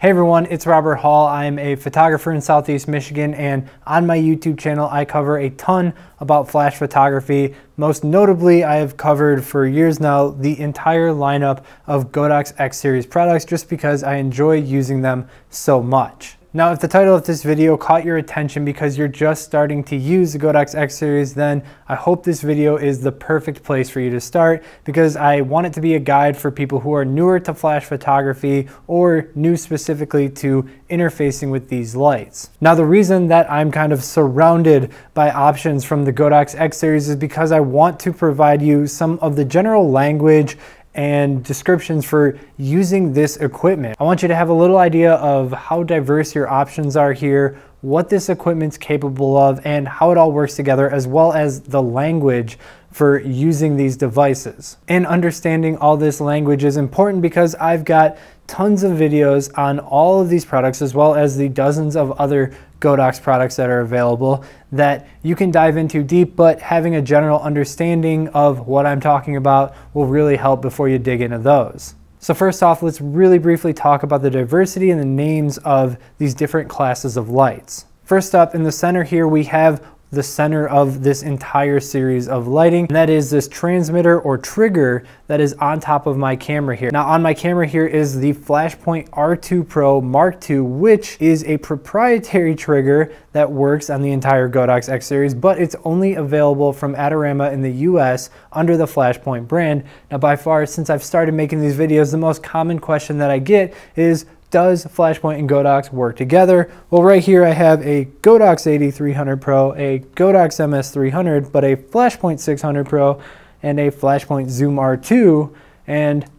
Hey everyone, it's Robert Hall. I'm a photographer in Southeast Michigan and on my YouTube channel I cover a ton about flash photography. Most notably, I have covered for years now the entire lineup of Godox X series products just because I enjoy using them so much. Now, if the title of this video caught your attention because you're just starting to use the Godox X series, then I hope this video is the perfect place for you to start because I want it to be a guide for people who are newer to flash photography or new specifically to interfacing with these lights. Now, the reason that I'm kind of surrounded by options from the Godox X series is because I want to provide you some of the general language and descriptions for using this equipment. I want you to have a little idea of how diverse your options are here, what this equipment's capable of, and how it all works together, as well as the language for using these devices. And understanding all this language is important because I've got tons of videos on all of these products as well as the dozens of other Godox products that are available that you can dive into deep, but having a general understanding of what I'm talking about will really help before you dig into those. So first off, let's really briefly talk about the diversity and the names of these different classes of lights. First up in the center here, we have the center of this entire series of lighting. And that is this transmitter or trigger that is on top of my camera here. Now on my camera here is the Flashpoint R2 Pro Mark II, which is a proprietary trigger that works on the entire Godox X series, but it's only available from Adorama in the US under the Flashpoint brand. Now by far, since I've started making these videos, the most common question that I get is, does Flashpoint and Godox work together? Well, right here I have a Godox AD300 Pro, a Godox MS300, but a Flashpoint 600 Pro, and a Flashpoint Zoom R2, and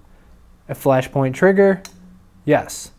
a Flashpoint trigger. Yes,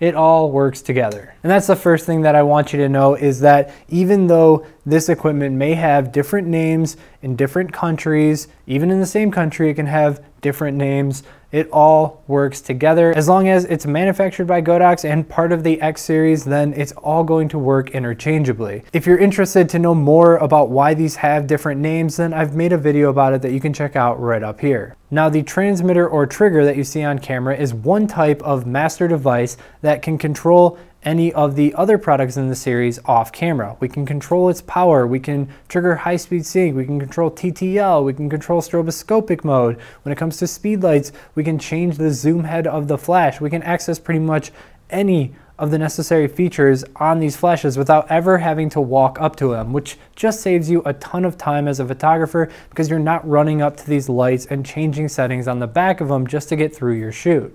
it all works together. And that's the first thing that I want you to know is that even though this equipment may have different names in different countries, even in the same country, it can have different names. It all works together. As long as it's manufactured by Godox and part of the X series, then it's all going to work interchangeably. If you're interested to know more about why these have different names, then I've made a video about it that you can check out right up here. Now the transmitter or trigger that you see on camera is one type of master device that can control any of the other products in the series off camera. We can control its power, we can trigger high speed sync, we can control TTL, we can control stroboscopic mode. When it comes to speed lights, we can change the zoom head of the flash. We can access pretty much any of the necessary features on these flashes without ever having to walk up to them, which just saves you a ton of time as a photographer because you're not running up to these lights and changing settings on the back of them just to get through your shoot.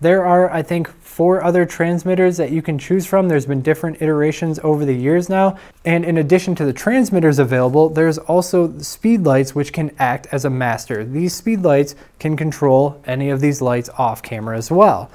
There are, I think, four other transmitters that you can choose from. There's been different iterations over the years now. And in addition to the transmitters available, there's also speed lights which can act as a master. These speed lights can control any of these lights off camera as well.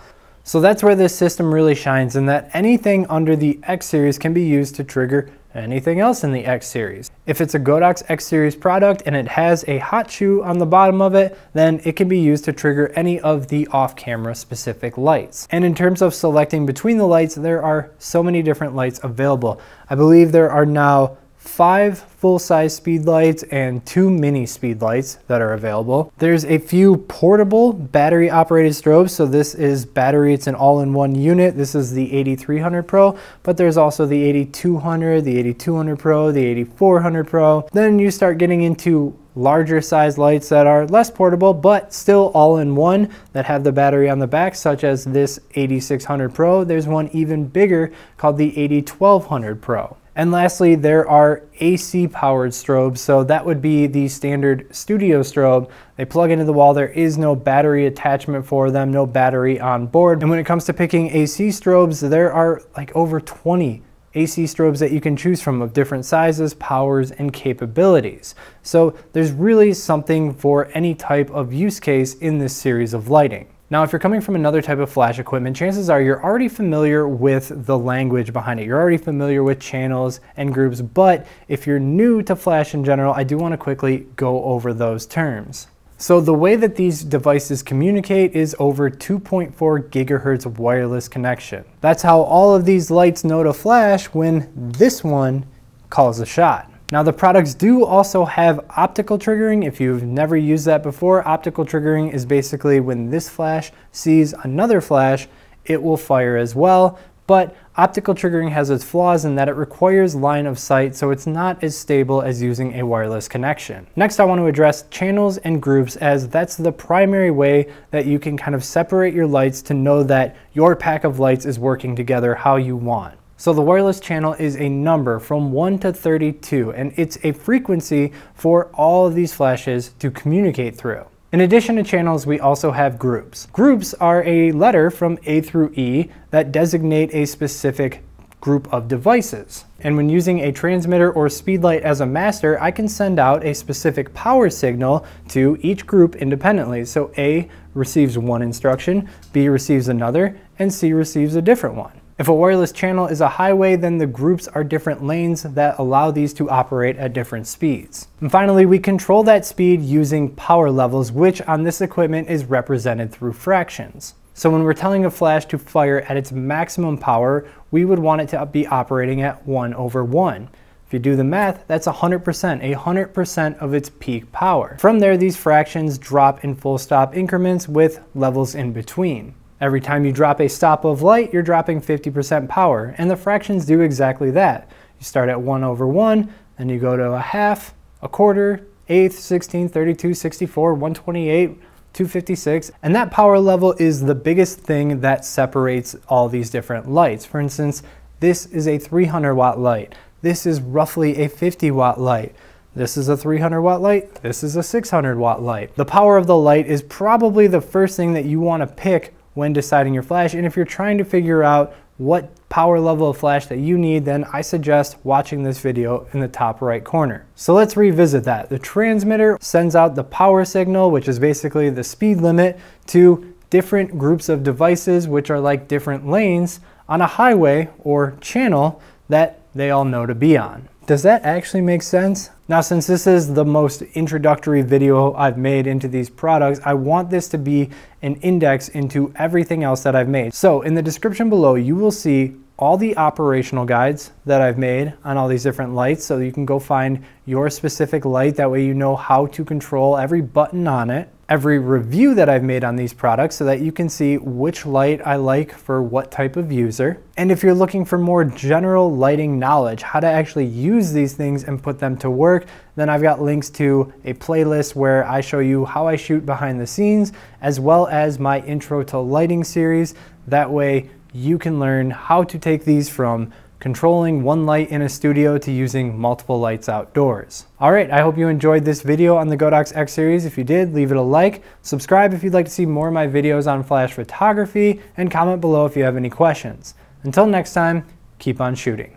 So that's where this system really shines in that anything under the X series can be used to trigger anything else in the X series. If it's a Godox X series product and it has a hot shoe on the bottom of it, then it can be used to trigger any of the off-camera specific lights. And in terms of selecting between the lights, there are so many different lights available. I believe there are now five full-size speed lights and two mini speed lights that are available. There's a few portable battery operated strobes. So this is battery, it's an all-in-one unit. This is the AD300 Pro, but there's also the AD200, the AD200 Pro, the AD400 Pro. Then you start getting into larger size lights that are less portable but still all in one that have the battery on the back such as this AD600 Pro. There's one even bigger called the AD1200 Pro. And lastly, there are AC powered strobes. So that would be the standard studio strobe. They plug into the wall. There is no battery attachment for them, no battery on board. And when it comes to picking AC strobes, there are like over 20 AC strobes that you can choose from of different sizes, powers, and capabilities. So there's really something for any type of use case in this series of lighting. Now, if you're coming from another type of flash equipment, chances are you're already familiar with the language behind it. You're already familiar with channels and groups, but if you're new to flash in general, I do want to quickly go over those terms. So the way that these devices communicate is over 2.4 gigahertz wireless connection. That's how all of these lights know to flash when this one calls a shot. Now the products do also have optical triggering. If you've never used that before, optical triggering is basically when this flash sees another flash, it will fire as well. But optical triggering has its flaws in that it requires line of sight, so it's not as stable as using a wireless connection. Next, I want to address channels and groups as that's the primary way that you can kind of separate your lights to know that your pack of lights is working together how you want. So the wireless channel is a number from 1 to 32 and it's a frequency for all of these flashes to communicate through. In addition to channels, we also have groups. Groups are a letter from A through E that designate a specific group of devices. And when using a transmitter or speedlight as a master, I can send out a specific power signal to each group independently. So A receives one instruction, B receives another, and C receives a different one. If a wireless channel is a highway, then the groups are different lanes that allow these to operate at different speeds. And finally, we control that speed using power levels, which on this equipment is represented through fractions. So when we're telling a flash to fire at its maximum power, we would want it to be operating at 1 over 1. If you do the math, that's 100%, 100% of its peak power. From there, these fractions drop in full stop increments with levels in between. Every time you drop a stop of light, you're dropping 50% power, and the fractions do exactly that. You start at 1 over 1, then you go to a half, a quarter, eighth, 16, 32, 64, 128, 256, and that power level is the biggest thing that separates all these different lights. For instance, this is a 300 watt light. This is roughly a 50 watt light. This is a 300 watt light. This is a 600 watt light. The power of the light is probably the first thing that you want to pick when deciding your flash. And if you're trying to figure out what power level of flash that you need, then I suggest watching this video in the top right corner. So let's revisit that. The transmitter sends out the power signal, which is basically the speed limit, to different groups of devices, which are like different lanes on a highway or channel that they all know to be on. Does that actually make sense? Now, since this is the most introductory video I've made into these products, I want this to be an index into everything else that I've made. So in the description below, you will see all the operational guides that I've made on all these different lights so you can go find your specific light. That way you know how to control every button on it every review that I've made on these products so that you can see which light I like for what type of user. And if you're looking for more general lighting knowledge, how to actually use these things and put them to work, then I've got links to a playlist where I show you how I shoot behind the scenes, as well as my intro to lighting series. That way you can learn how to take these from controlling one light in a studio to using multiple lights outdoors. All right, I hope you enjoyed this video on the Godox X series. If you did, leave it a like, subscribe if you'd like to see more of my videos on flash photography, and comment below if you have any questions. Until next time, keep on shooting.